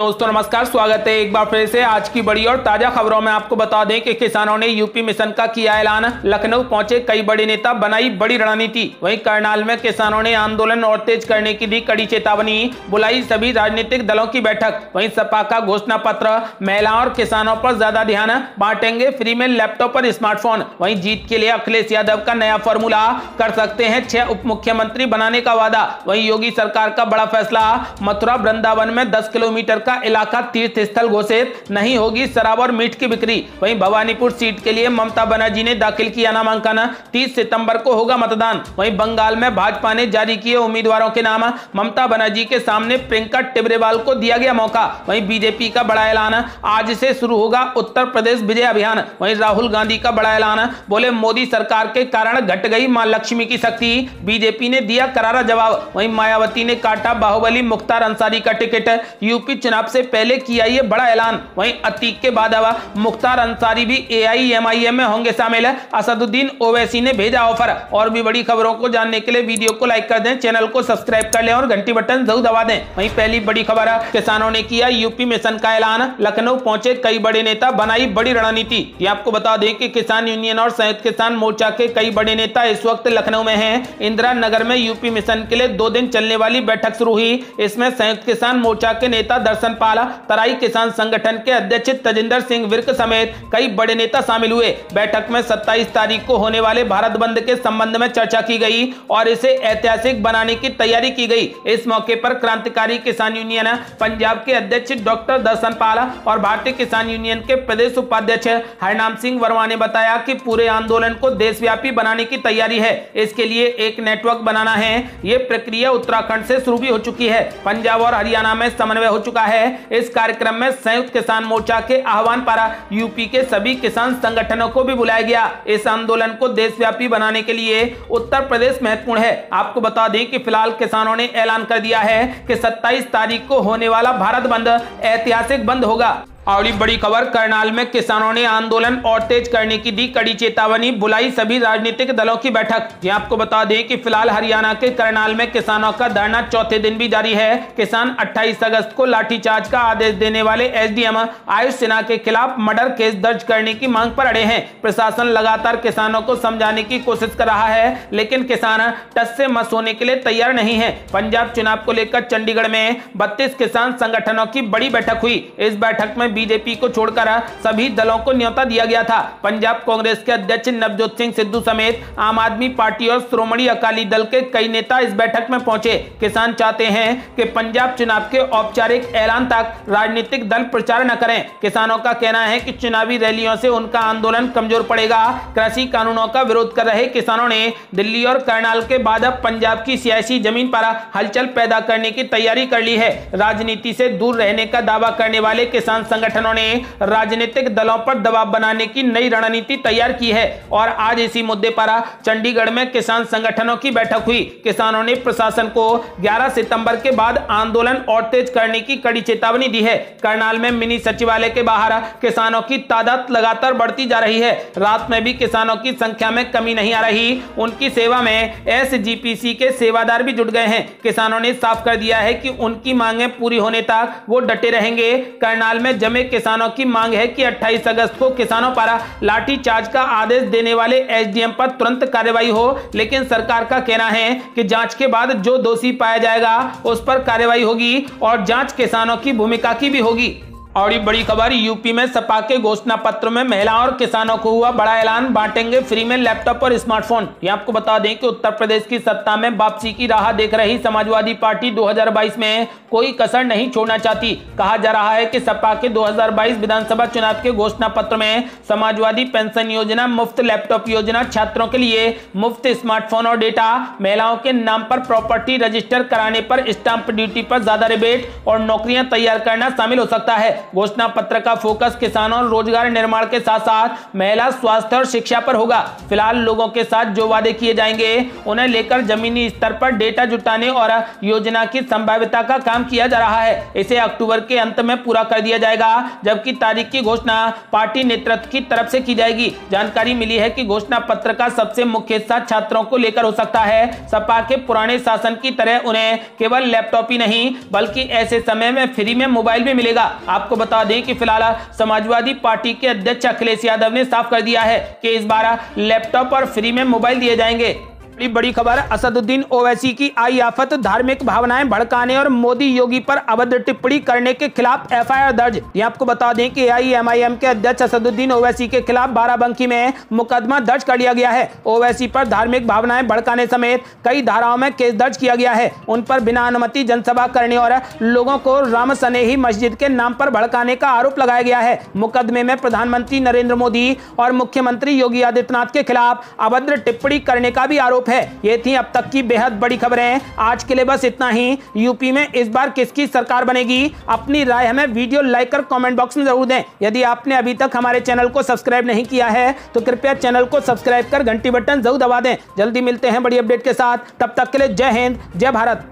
दोस्तों, नमस्कार, स्वागत है एक बार फिर से आज की बड़ी और ताज़ा खबरों में आपको बता दें कि किसानों ने यूपी मिशन का किया ऐलान। लखनऊ पहुँचे कई बड़े नेता, बनाई बड़ी रणनीति। वहीं करनाल में किसानों ने आंदोलन और तेज करने की दी कड़ी चेतावनी, बुलाई सभी राजनीतिक दलों की बैठक। वहीं सपा का घोषणा पत्र, महिलाओं और किसानों पर ज़्यादा ध्यान, बांटेंगे फ्री में लैपटॉप और स्मार्टफ़ोन। वही जीत के लिए अखिलेश यादव का नया फॉर्मूला कर सकते हैं छह उप मुख्यमंत्री बनाने का वादा। वही योगी सरकार का बड़ा फैसला, मथुरा वृंदावन में दस किलोमीटर का इलाका तीर्थ स्थल घोषित नहीं होगी, शराब और मीट की बिक्री। वहीं भवानीपुर सीट के लिए ममता बनर्जी ने दाखिल किया नामांकन। 30 सितंबर को होगा मतदान। वहीं बंगाल में भाजपा ने जारी किए उम्मीदवारों के नाम। ममता बनर्जी के सामने प्रियंका टिबरेवाल को दिया गया मौका। वहीं बीजेपी का बड़ा ऐलान। आज से शुरू होगा उत्तर प्रदेश विजय अभियान। वहीं राहुल गांधी का बड़ा ऐलान। बोले, मोदी सरकार के कारण घट गई माँ लक्ष्मी की शक्ति। बीजेपी ने दिया करारा जवाब। वहीं मायावती ने काटा बाहुबली मुख्तार अंसारी का टिकट। यूपी चुनाव चुनाव से पहले किया ये बड़ा ऐलान। वहीं अतीक के बाद अब मुख्तार अंसारी भी एआईएमआईएम में होंगे शामिल है। असदुद्दीन ओवैसी ने भेजा ऑफ़र। और भी बड़ी खबरों को जानने के लिए वीडियो को लाइक कर दें, चैनल को सब्सक्राइब कर लें और घंटी बटन ज़रूर दबा दें। वहीं पहली बड़ी खबर किसानों ने किया यूपी मिशन का ऐलान। लखनऊ पहुँचे कई बड़े नेता, बनाई बड़ी रणनीति। ये आपको बता दें कि किसान यूनियन और संयुक्त किसान मोर्चा के कई बड़े नेता इस वक्त लखनऊ में हैं। इंदिरा नगर में यूपी मिशन के लिए दो दिन चलने वाली बैठक शुरू हुई। इसमें संयुक्त किसान मोर्चा के नेता दर्शन पाला तराई किसान संगठन के अध्यक्ष तजिंदर सिंह विर्क समेत कई बड़े नेता शामिल हुए। बैठक में 27 तारीख को होने वाले भारत बंद के संबंध में चर्चा की गई और इसे ऐतिहासिक बनाने की तैयारी की गई। इस मौके पर क्रांतिकारी किसान यूनियन पंजाब के अध्यक्ष डॉक्टर दर्शन पाला और भारतीय किसान यूनियन के प्रदेश उपाध्यक्ष हरनाम सिंह वर्मा ने बताया कि पूरे आंदोलन को देशव्यापी बनाने की तैयारी है। इसके लिए एक नेटवर्क बनाना है। ये प्रक्रिया उत्तराखंड से शुरू भी हो चुकी है। पंजाब और हरियाणा में समन्वय हो चुका है। है। इस कार्यक्रम में संयुक्त किसान मोर्चा के आह्वान पर यूपी के सभी किसान संगठनों को भी बुलाया गया। इस आंदोलन को देशव्यापी बनाने के लिए उत्तर प्रदेश महत्वपूर्ण है। आपको बता दें कि फ़िलहाल किसानों ने ऐलान कर दिया है कि 27 तारीख को होने वाला भारत बंद ऐतिहासिक बंद होगा। और बड़ी खबर करनाल में किसानों ने आंदोलन और तेज करने की दी कड़ी चेतावनी, बुलाई सभी राजनीतिक दलों की बैठक। ये आपको बता दें कि फ़िलहाल हरियाणा के करनाल में किसानों का धरना चौथे दिन भी जारी है। किसान 28 अगस्त को लाठीचार्ज का आदेश देने वाले एसडीएम आयुष सिन्हा के खिलाफ मर्डर केस दर्ज करने की मांग पर अड़े हैं। प्रशासन लगातार किसानों को समझाने की कोशिश कर रहा है, लेकिन किसान टस से मस होने के लिए तैयार नहीं है। पंजाब चुनाव को लेकर चंडीगढ़ में बत्तीस किसान संगठनों की बड़ी बैठक हुई। इस बैठक में बीजेपी को छोड़कर सभी दलों को न्योता दिया गया था। पंजाब कांग्रेस के अध्यक्ष नवजोत सिंह सिद्धू समेत आम आदमी पार्टी और श्रोमणी अकाली दल के कई नेता इस बैठक में पहुँचे। किसान चाहते हैं कि पंजाब चुनाव के औपचारिक ऐलान तक राजनीतिक दल प्रचार न करें। किसानों का कहना है कि चुनावी रैलियों से उनका आंदोलन कमज़ोर पड़ेगा। कृषि कानूनों का विरोध कर रहे किसानों ने दिल्ली और करनाल के बाद अब पंजाब की सियासी ज़मीन पर हलचल पैदा करने की तैयारी कर ली है। राजनीति से दूर रहने का दावा करने वाले किसान संगठन संगठनों ने राजनीतिक दलों पर दबाव बनाने की नई रणनीति तैयार की है और आज इसी मुद्दे पर चंडीगढ़ में किसान संगठनों की बैठक हुई। किसानों ने प्रशासन को 11 सितंबर के बाद आंदोलन और तेज करने की कड़ी चेतावनी दी है। करनाल में मिनी सचिवालय के बाहर किसानों की तादाद लगातार बढ़ती जा रही है। रात में भी किसानों की संख्या में कमी नहीं आ रही। उनकी सेवा में एस के सेवादार भी जुट गए हैं। किसानों ने साफ़ कर दिया है कि उनकी मांगे पूरी होने तक वो डटे रहेंगे। करनाल में में किसानों की मांग है कि 28 अगस्त को किसानों पर लाठी चार्ज का आदेश देने वाले एसडीएम पर तुरंत कार्रवाई हो, लेकिन सरकार का कहना है कि जाँच के बाद जो दोषी पाया जाएगा, उस पर कार्रवाई होगी और जाँच किसानों की भूमिका की भी होगी। और ये बड़ी खबर, यूपी में सपा के घोषणा पत्र में महिलाओं और किसानों को हुआ बड़ा ऐलान, बांटेंगे फ्री में लैपटॉप और स्मार्टफ़ोन। ये आपको बता दें कि उत्तर प्रदेश की सत्ता में वापसी की राह देख रही समाजवादी पार्टी 2022 में कोई कसर नहीं छोड़ना चाहती। कहा जा रहा है कि सपा के 2022 विधानसभा चुनाव के घोषणा पत्र में समाजवादी पेंशन योजना, मुफ़्त लैपटॉप योजना, छात्रों के लिए मुफ़्त स्मार्टफ़ोन और डेटा, महिलाओं के नाम पर प्रॉपर्टी रजिस्टर कराने पर स्टाम्प ड्यूटी पर ज़्यादा रिबेट और नौकरियाँ तैयार करना शामिल हो सकता है। घोषणा पत्र का फोकस किसानों और रोज़गार निर्माण के साथ साथ महिला स्वास्थ्य और शिक्षा पर होगा। फ़िलहाल लोगों के साथ जो वादे किए जाएँगे, उन्हें लेकर जमीनी स्तर पर डेटा जुटाने और योजना की संभाव्यता का काम किया जा रहा है। इसे अक्टूबर के अंत में पूरा कर दिया जाएगा, जबकि तारीख की घोषणा पार्टी नेतृत्व की तरफ़ से की जाएगी। जानकारी मिली है कि घोषणा पत्र का सबसे मुख्य हिस्सा छात्रों को लेकर हो सकता है। सपा के पुराने शासन की तरह उन्हें केवल लैपटॉप ही नहीं, बल्कि ऐसे समय में फ्री में मोबाइल भी मिलेगा। आपको बता दें कि फ़िलहाल समाजवादी पार्टी के अध्यक्ष अखिलेश यादव ने साफ़ कर दिया है कि इस बार लैपटॉप और फ्री में मोबाइल दिए जाएँगे। अगली बड़ी खबर, असदुद्दीन ओवैसी की आई आफत, धार्मिक भावनाएँ भड़काने और मोदी योगी पर अभद्र टिप्पणी करने के खिलाफ एफआईआर दर्ज। ये आपको बता दें कि एआईएमआईएम के अध्यक्ष असदुद्दीन ओवैसी के खिलाफ बाराबंकी में मुकदमा दर्ज कर लिया गया है। ओवैसी पर धार्मिक भावनाएँ भड़काने समेत कई धाराओं में केस दर्ज किया गया है। उन पर बिना अनुमति जनसभा करने और लोगों को राम सनेही मस्जिद के नाम पर भड़काने का आरोप लगाया गया है। मुकदमे में प्रधानमंत्री नरेंद्र मोदी और मुख्यमंत्री योगी आदित्यनाथ के खिलाफ अभद्र टिप्पणी करने का भी आरोप है। ये थी अब तक की बेहद बड़ी खबरें। आज के लिए बस इतना ही। यूपी में इस बार किसकी सरकार बनेगी? अपनी राय हमें वीडियो लाइक कर कमेंट बॉक्स में ज़रूर दें। यदि आपने अभी तक हमारे चैनल को सब्सक्राइब नहीं किया है तो कृपया चैनल को सब्सक्राइब कर घंटी बटन ज़रूर दबा दें। जल्दी मिलते हैं बड़ी अपडेट के साथ। तब तक के लिए जय हिंद, जय भारत।